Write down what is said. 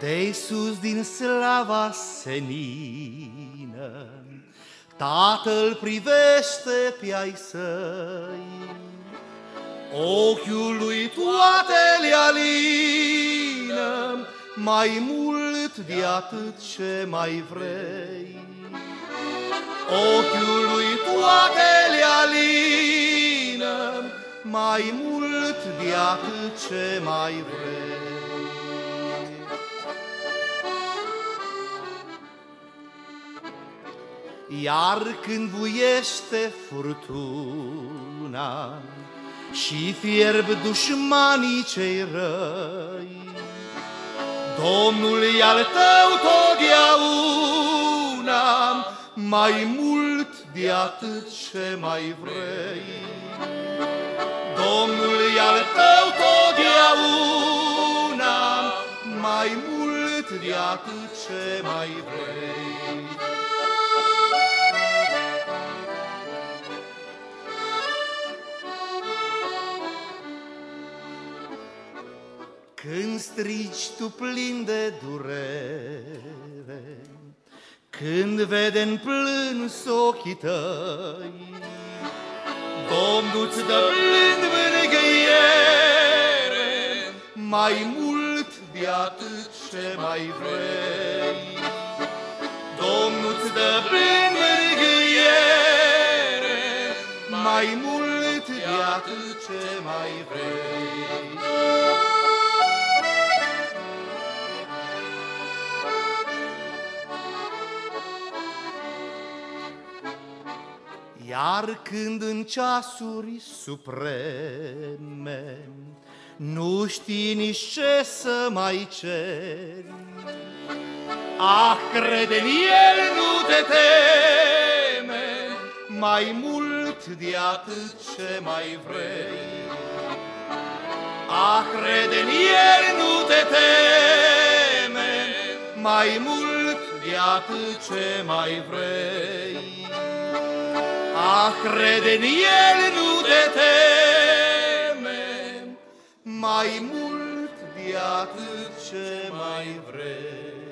de sus din slava senină, Tatăl privește pe ai săi, Ochiul lui toate le alină, Mai mult de atât ce mai vrei. Ochiul lui toate le alină, Mai mult de atât ce mai vrei. Iar când vuiește furtuna Și fierb dușmanii cei răi, Domnul e al tău totdeauna, Mai mult de atât ce mai vrei. Domnul e al tău totdeauna, Mai mult de atât ce mai vrei. Când strigi tu plin de durere, Când vede în plâns ochii tăi, Domnul îți dă plând mângâiere, Mai mult de atât ce mai vrei. Domnul îți dă plând mângâiere, Mai mult de atât ce mai vrei. Iar când în ceasuri supreme Nu știi nici ce să mai ceri, Ah, crede în el, nu te teme, Mai mult de atât ce mai vrei. Ah, crede în el, nu te teme, Mai mult de atât ce mai vrei. A crede în el nu te teme, mai mult de atât ce mai vrei.